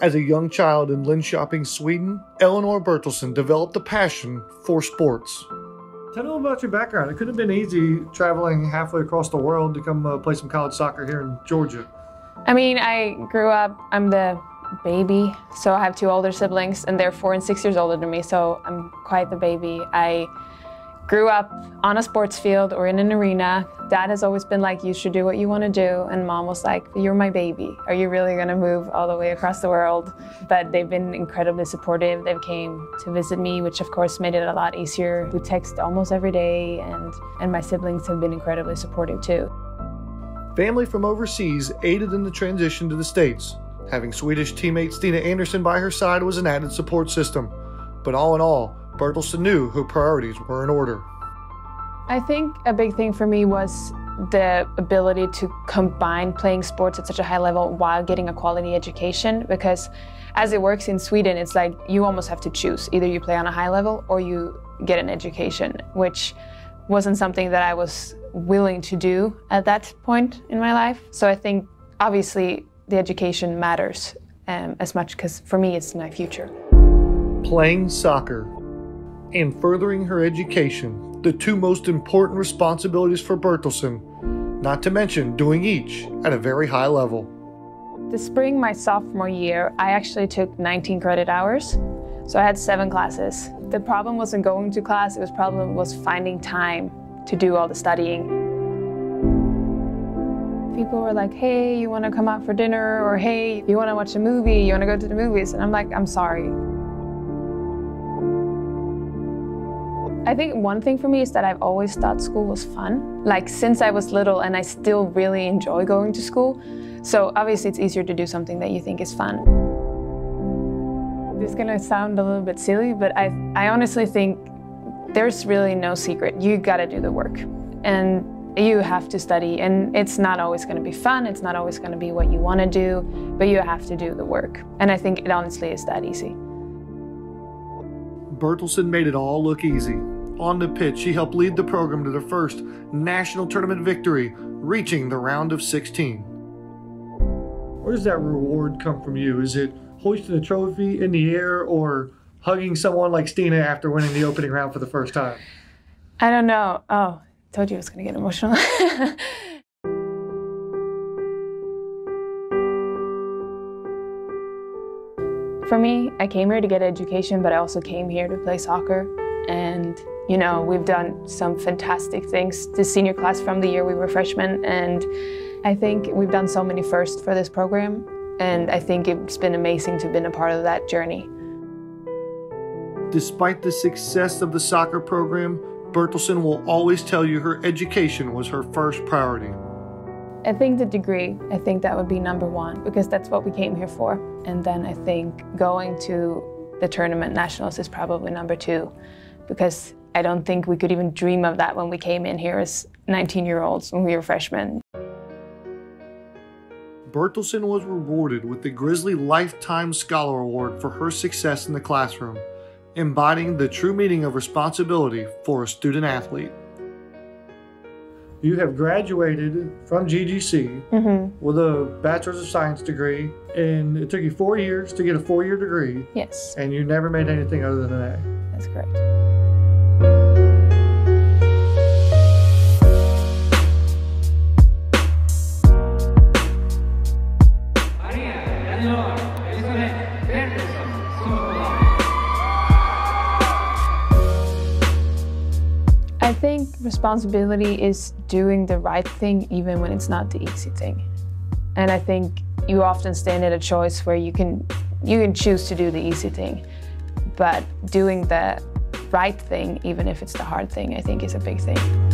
As a young child in Linköping, Sweden, Ellinor Bertilsson developed a passion for sports. Tell me about your background. It could have been easy traveling halfway across the world to come uh, play some college soccer here in Georgia. I mean, I grew up, I'm the baby, so I have two older siblings, and they're four and six years older than me, so I'm quite the baby. I grew up on a sports field or in an arena. Dad has always been like, you should do what you want to do. And mom was like, you're my baby. Are you really going to move all the way across the world? But they've been incredibly supportive. They've came to visit me, which of course made it a lot easier. We text almost every day and, and my siblings have been incredibly supportive too. Family from overseas aided in the transition to the States. Having Swedish teammate Stina Anderson by her side was an added support system. But all in all, Bertilsson knew her priorities were in order. I think a big thing for me was the ability to combine playing sports at such a high level while getting a quality education because as it works in Sweden it's like you almost have to choose. Either you play on a high level or you get an education which wasn't something that I was willing to do at that point in my life. So I think obviously the education matters um, as much because for me it's my future. Playing soccer and furthering her education, the two most important responsibilities for Bertilsson, not to mention doing each at a very high level. The spring, my sophomore year, I actually took 19 credit hours. So I had seven classes. The problem wasn't going to class, it was problem was finding time to do all the studying. People were like, hey, you want to come out for dinner? Or hey, you want to watch a movie? You want to go to the movies? And I'm like, I'm sorry. I think one thing for me is that I've always thought school was fun. Like since I was little and I still really enjoy going to school. So obviously it's easier to do something that you think is fun. This is gonna sound a little bit silly, but I, I honestly think there's really no secret. You gotta do the work. And you have to study and it's not always going to be fun it's not always going to be what you want to do but you have to do the work and i think it honestly is that easy Bertilsson made it all look easy. On the pitch, she helped lead the program to their first national tournament victory, reaching the round of 16. Where does that reward come from you? Is it hoisting a trophy in the air or hugging someone like Stina after winning the opening round for the first time? I don't know. Oh, told you I was going to get emotional. For me, I came here to get education, but I also came here to play soccer. And, you know, we've done some fantastic things this senior class from the year we were freshmen. And I think we've done so many firsts for this program. And I think it's been amazing to have been a part of that journey. Despite the success of the soccer program, Bertilsson will always tell you her education was her first priority. I think the degree, I think that would be number one because that's what we came here for. And then I think going to the tournament nationals is probably number two because I don't think we could even dream of that when we came in here as 19 year olds when we were freshmen. Bertilsson was rewarded with the Grizzly Lifetime Scholar Award for her success in the classroom, embodying the true meaning of responsibility for a student athlete you have graduated from GGC mm-hmm. with a Bachelor's of Science degree, and it took you four years to get a four year degree. Yes. And you never made anything other than an A. That's correct. I think responsibility is doing the right thing even when it's not the easy thing. And I think you often stand at a choice where you can you can choose to do the easy thing, but doing the right thing even if it's the hard thing, I think is a big thing.